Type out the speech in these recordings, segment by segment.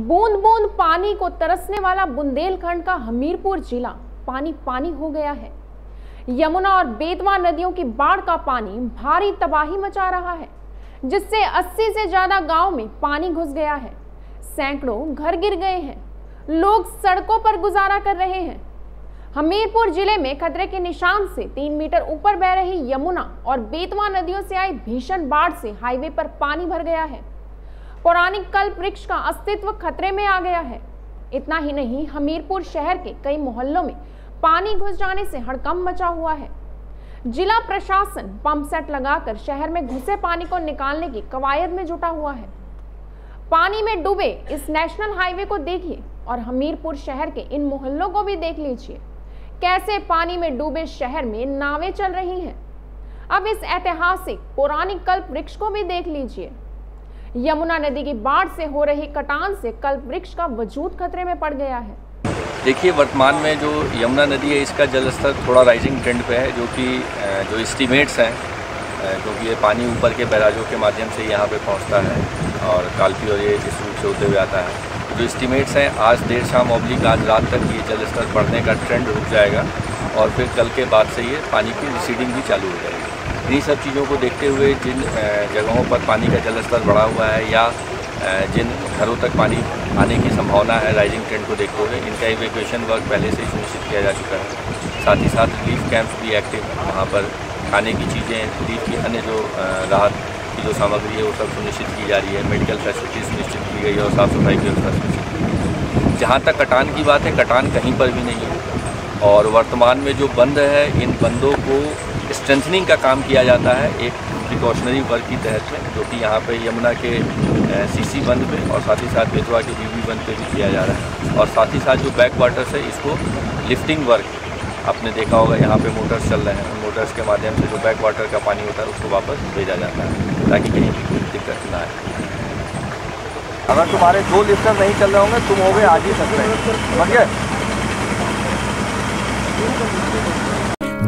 बूंद बूंद पानी को तरसने वाला बुंदेलखंड का हमीरपुर जिला पानी पानी हो गया है। यमुना और बेतवा नदियों की बाढ़ का पानी भारी तबाही मचा रहा है, जिससे 80 से ज़्यादा गाँव में पानी घुस गया है। सैकड़ों घर गिर गए हैं। लोग सड़कों पर गुजारा कर रहे हैं। हमीरपुर ज़िले में खतरे के निशान से तीन मीटर ऊपर बह रही यमुना और बेतवा नदियों से आई भीषण बाढ़ से हाईवे पर पानी भर गया है। पौराणिक कल्प वृक्ष का अस्तित्व खतरे में आ गया है। इतना ही नहीं, हमीरपुर शहर के कई मोहल्लों में पानी घुस जाने से हड़कंप मचा हुआ है। जिला प्रशासन पंप सेट लगाकर शहर में घुसे पानी को निकालने की कवायद में जुटा हुआ है। पानी में डूबे इस नेशनल हाईवे को देखिए और हमीरपुर शहर के इन मोहल्लों को भी देख लीजिए। कैसे पानी में डूबे शहर में नावें चल रही हैं। अब इस ऐतिहासिक पौराणिक कल्प वृक्ष को भी देख लीजिए। यमुना नदी की बाढ़ से हो रही कटान से कल्प वृक्ष का वजूद खतरे में पड़ गया है। देखिए, वर्तमान में जो यमुना नदी है, इसका जल स्तर थोड़ा राइजिंग ट्रेंड पे है, जो कि जो इस्टीमेट्स हैं क्योंकि ये पानी ऊपर के बैराजों के माध्यम से यहाँ पे पहुँचता है और कालपी और ये इस रूप से होते हुए आता है। जो इस्टीमेट्स हैं, आज देर शाम ऑब्लिक आज रात तक ये जल स्तर बढ़ने का ट्रेंड रुक जाएगा और फिर कल के बाद से ये पानी की रिसीडिंग भी चालू हो जाएगी। इन्हीं सब चीज़ों को देखते हुए जिन जगहों पर पानी का जलस्तर बढ़ा हुआ है या जिन घरों तक पानी आने की संभावना है राइजिंग ट्रेंड को देखते हुए, इनका इवेक्यूएशन वर्क पहले से सुनिश्चित किया जा चुका है। साथ ही साथ रिलीफ कैंप्स भी एक्टिव वहाँ पर खाने की चीज़ें रिलीफ की अन्य जो राहत की जो सामग्री है, वो सब सुनिश्चित की जा रही है। मेडिकल फैसिलिटी सुनिश्चित की गई है और साफ़ सफ़ाई की व्यवस्था सुनिश्चित की गई जहाँ तक कटान की बात है, कटान कहीं पर भी नहीं है। और वर्तमान में जो बंद है, इन बंदों को स्ट्रेंथनिंग का काम किया जाता है एक प्रिकॉशनरी वर्क की तहत में जो कि यहाँ पे यमुना के सीसी बंद पे और साथ ही साथ बेतवा के बीबी बंद पे भी किया जा रहा है। और साथ ही साथ जो बैक वाटर्स है, इसको लिफ्टिंग वर्क आपने देखा होगा यहाँ पे मोटर्स चल रहे हैं। उन मोटर्स के माध्यम से जो बैक वाटर का पानी होता है, उसको वापस भेजा जाता है, ताकि कहीं भी कोई दिक्कत ना आए। अगर तुम्हारे दो लिफ्टर नहीं चल रहे होंगे, तुम हो गए आज ही सकते समझ गए?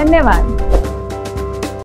धन्यवाद।